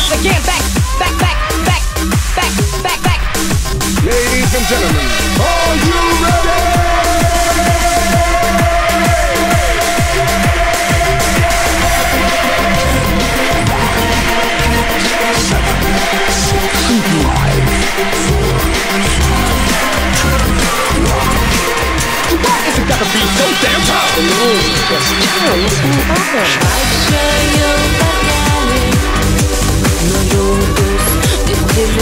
once again. Back, back, back, back, back, back, back. Ladies and gentlemen, are you ready? gotta be so damn tough? Yes, damn, what's you'll.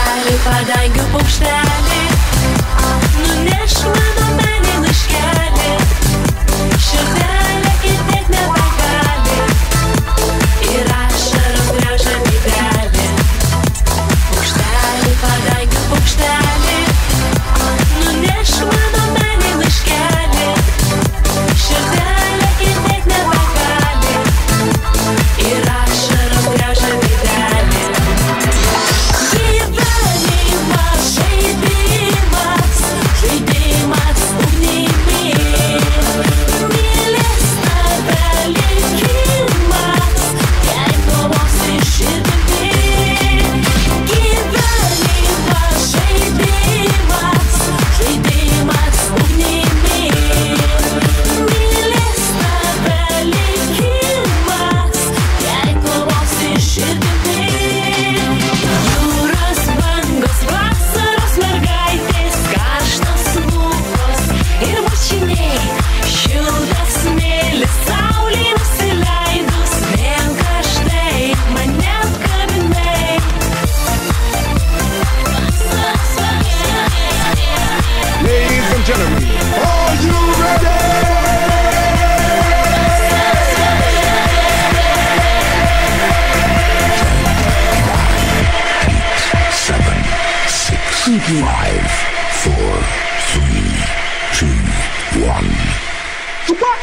upelį padangių paukštelį Nuneš mano menį laiškelį Širtai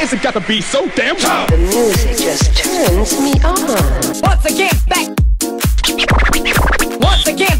is it got to be so damn tough? The music just turns me on. Once again, back. Once again, back.